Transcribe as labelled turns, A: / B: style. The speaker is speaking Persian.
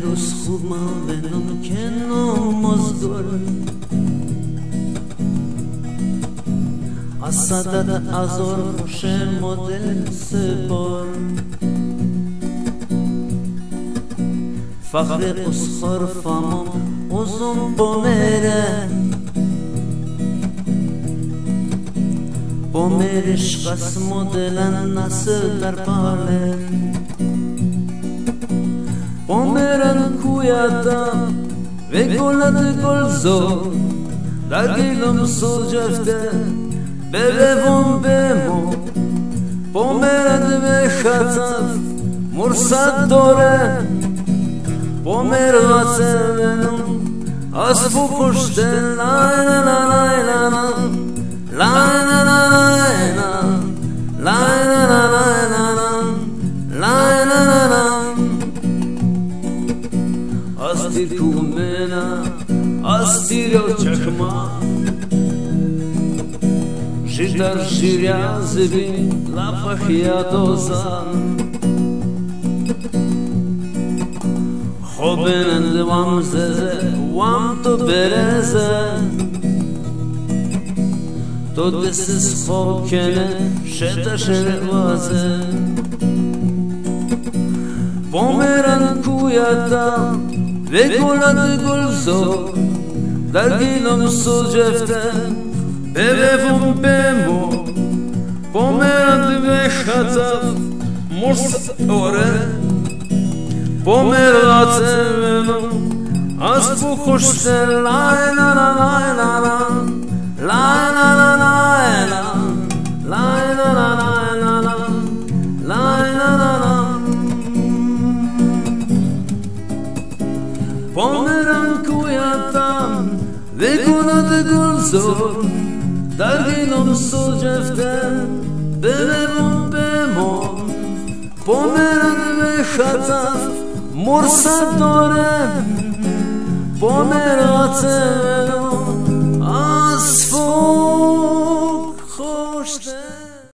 A: روز خوب ما به نام کنو مزگل اصداد ازار خوش مدل سبار فقط از خرف اما ازم با میره با میرش در پاله Rancuiata Vencolate col sol Dar che non so già te Bebe von bemo. Pomerad vechatat Morsat dore Pomerva celenum no, Asfokoštena Ти у мене, а стиряв чахма. Житар ширя зиби, лапах я дозан. Хобенен вам зезе, вам то березе. То десис хокене, шета шервазе. Померан куята, Regularny gulzo Dalginom sudzewte Belewum bemu Pomerand wychadzaw Murs ore Pomeracem Aspuchuszcze Lajna la lajna Pomerankuyatam Vekunat gulzor Darginom sujevten Belemon bemon Pomeran vechataf Mursadorem Pomeracem